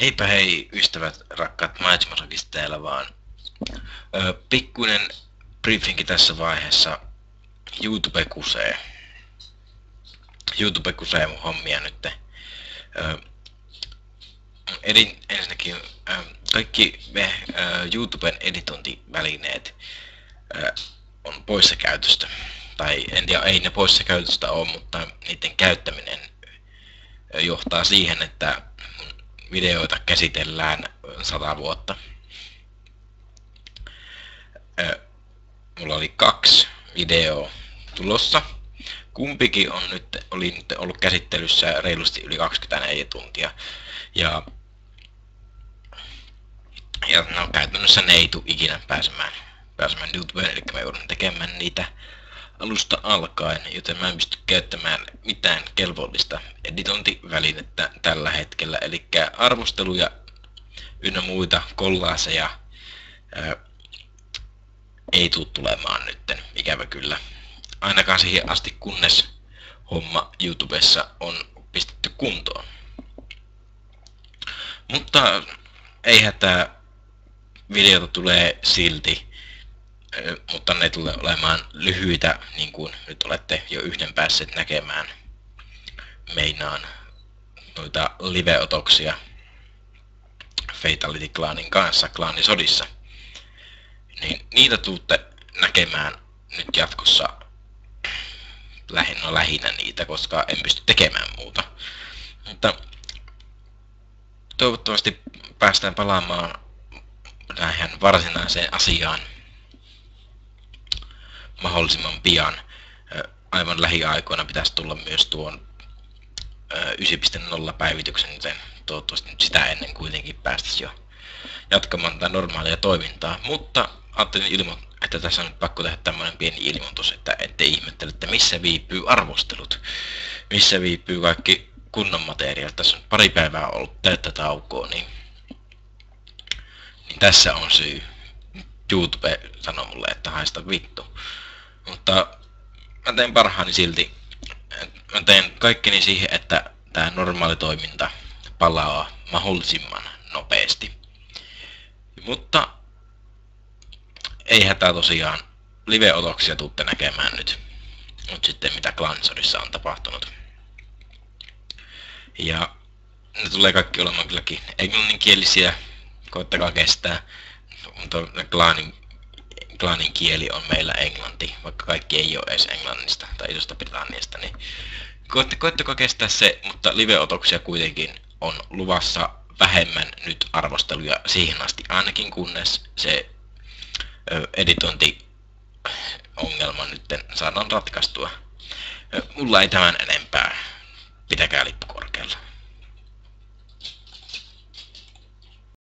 Heipä hei ystävät, rakkaat Maitsmasokista täällä vaan. Ö, pikkuinen briefingi tässä vaiheessa. YouTube kusee. YouTube kusee mun hommia nyt. Ö, edin, ensinnäkin ö, kaikki me ö, YouTuben editointivälineet ö, on poissa käytöstä. Tai en tiedä, ei ne poissa käytöstä ole, mutta niiden käyttäminen johtaa siihen, että videoita käsitellään sata vuotta. Mulla oli kaksi videoa tulossa. Kumpikin on nyt, oli nyt ollut käsittelyssä reilusti yli 24 tuntia. Ja, ja no, käytännössä ne ei tule ikinä pääsemään, pääsemään YouTubeen, eli mä joudun tekemään niitä alusta alkaen, joten mä en pysty käyttämään mitään kelvollista editointivälinettä tällä hetkellä. Eli arvosteluja ynnä muita kollaaseja ää, ei tule tulemaan nytten, ikävä kyllä. Ainakaan siihen asti, kunnes homma YouTubessa on pistetty kuntoon. Mutta ei hätää, videota tulee silti mutta ne tulee olemaan lyhyitä, niin kuin nyt olette jo yhden päässeet näkemään. Meinaan noita live-otoksia Fatality Clanin kanssa klaanisodissa. Niin niitä tuutte näkemään nyt jatkossa lähinnä, lähinnä niitä, koska en pysty tekemään muuta. Mutta toivottavasti päästään palaamaan tähän varsinaiseen asiaan mahdollisimman pian. Aivan lähiaikoina pitäisi tulla myös tuon 9.0 päivityksen, joten toivottavasti nyt sitä ennen kuitenkin päästäisiin jo jatkamaan tätä normaalia toimintaa. Mutta ajattelin ilmo, että tässä on nyt pakko tehdä tämmöinen pieni ilmoitus, että ette ihmettele, että missä viipyy arvostelut. Missä viipyy kaikki kunnon materiaalit. Tässä on pari päivää ollut täyttä taukoa, niin, niin tässä on syy. YouTube sanoi mulle, että haista vittu. Mutta mä teen parhaani silti. Mä teen kaikkeni siihen, että tämä normaali toiminta palaa mahdollisimman nopeasti. Mutta ei hätää tosiaan. Live-otoksia tuutte näkemään nyt. Nyt sitten mitä Glansodissa on tapahtunut. Ja ne tulee kaikki olemaan kylläkin englanninkielisiä. Koittakaa kestää. Mutta Glanin klanin kieli on meillä englanti, vaikka kaikki ei ole edes englannista tai isosta Britanniasta, niin koette, koetteko kestää se, mutta live-otoksia kuitenkin on luvassa vähemmän nyt arvosteluja siihen asti, ainakin kunnes se editointi ongelma nyt saadaan ratkaistua. Mulla ei tämän enempää. Pitäkää